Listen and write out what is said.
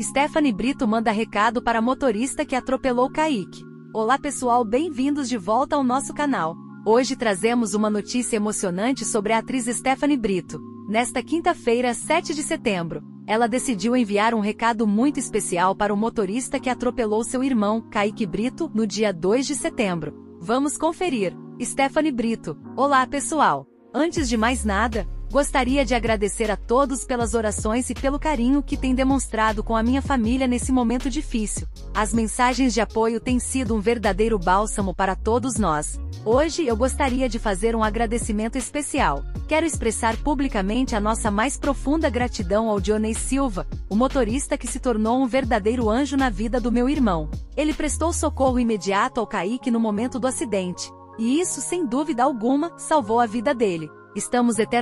Stephanie Brito manda recado para motorista que atropelou Kaique. Olá pessoal, bem-vindos de volta ao nosso canal. Hoje trazemos uma notícia emocionante sobre a atriz Stephanie Brito. Nesta quinta-feira, 7 de setembro, ela decidiu enviar um recado muito especial para o motorista que atropelou seu irmão, Kaique Brito, no dia 2 de setembro. Vamos conferir. Stephanie Brito. Olá pessoal. Antes de mais nada, Gostaria de agradecer a todos pelas orações e pelo carinho que têm demonstrado com a minha família nesse momento difícil. As mensagens de apoio têm sido um verdadeiro bálsamo para todos nós. Hoje eu gostaria de fazer um agradecimento especial. Quero expressar publicamente a nossa mais profunda gratidão ao Dionei Silva, o motorista que se tornou um verdadeiro anjo na vida do meu irmão. Ele prestou socorro imediato ao Kaique no momento do acidente. E isso, sem dúvida alguma, salvou a vida dele. Estamos eternamente